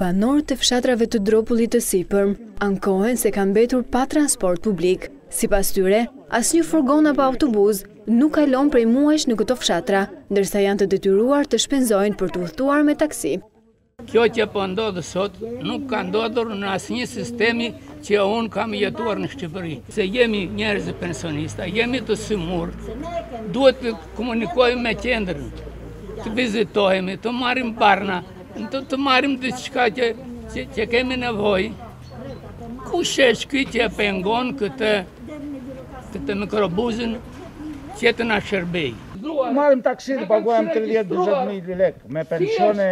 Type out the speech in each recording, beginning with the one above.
Banorët e fshatrave të Dropullit të Sipërm ankohen se kanë mbetur pa transport publik. Sipas tyre, asnjë furgon apo autobus nuk kalon prej muajsh në këto fshatra, ndërsa janë të detyruar të shpenzojnë për të udhëtuar me taksi. Kjo që po ndodh sot nuk ka ndodhur në asnjë sistem që unë kam jetuar në Shqipëri. Se jemi njerëz pensionista, jemi të sëmurë, duhet të Komunikojmë me qendrën, të vizitohemi, të marrim barna, të marrim diçka që kemi nevojë. Kush është ky që e pengon këtë këtë mikrobuzin që të na shërbejë? Marrim taksi të paguajmë 30-20 mijë lek, me pensione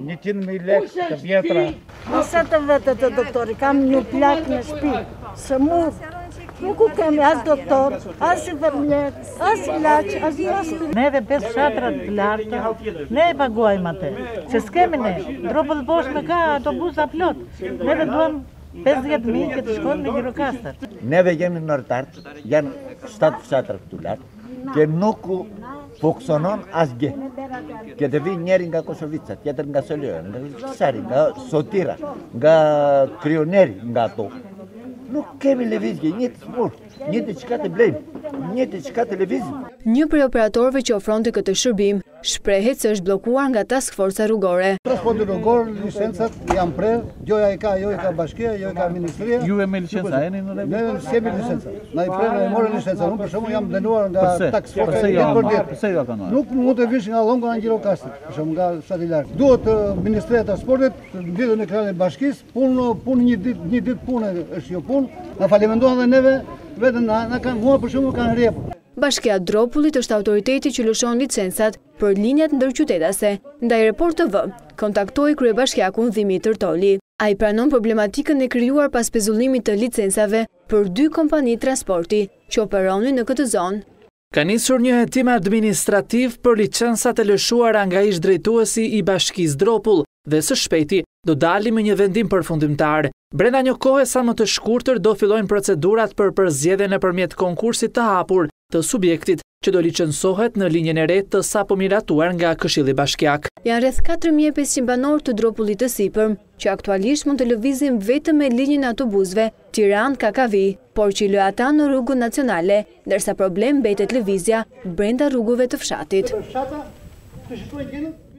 100 mijë lek të vjetra. Nëse të vete te doktori, kam një plak në shpi, sëmurë, nuk kemi as doktor, as infermier, as ilaçe, as i as të... Neve pesë fshatrat e lart, ne e paguajmë atë, se s'kemi ne, Dropulli poshtëm ka autobusa plot, neve duam 50.000 që të shkojmë në Gjirokastër. Neve jemi më lart, janë 7 fshatra të lart, Që nuk funksionon asgjë. Ka të vijë njeri nga Koshovica, tjetër nga Selloja, nga Klishari, nga Sotira, nga Krioneri, nga ato. Nuk kemi lëvizje, një të sëmurë, një diçka të blejmë, një diçka të lëvizim. Një prej operatorëve që ofronte këtë shërbim, Shprehet se është bllokuar nga Task Forca Rrugore. Transporti rrugor, licencat janë prerë, jo ia ka, jo i ka bashkia, jo i ka ministria. Ju jeni me licenca, jeni në rregull? Ne s'kemi licenca. Na i prenë, na i morën licencat. Unë për shembull jam dënuar nga Task Forca. Përse jo anë? Përse jo anë? Nuk mund të vish nga Llongo në Gjirokastër, për shembull nga fshati lart. Duhet ministria e transportit, me gjithë kryetarin e bashkisë, punë, punë një dit, një dit punë është jo punë, na falimentuan dhe neve, vetëm na, na kanë, mua për shembull kanë rrjepur. Bashkia e Dropullit është autoriteti që lëshon licencat për linjat ndërqytetëse, ndaj Report TV kontaktoi kryebashkiakun Dhimitër Toli. Ai pranon problematikën e krijuar pas pezullimit të licencave për dy kompani transporti që operonin në këtë zonë. Ka nisur një hetim administrativ për licencat e lëshuara nga ish-drejtuesi i Bashkisë Dropull, dhe së shpejti do dalim me një vendim përfundimtar. Brenda një kohe sa më të shkurtër do fillojnë procedurat për përzgjedhjen nëpërmjet konkursit të hapur të subjektit që do licensohet në linjën e re të sapomiratuar nga Këshilli Bashkiak. Janë rreth katër mijë e pesëqind banorë të Dropullit të Sipërm, që aktualisht mund të lëvizin vetëm me linjën e autobusëve Tiranë-Kakavi, por që i lë ata në rrugën nacionale, ndërsa problem mbetet lëvizja brenda rrugëve të fshatit.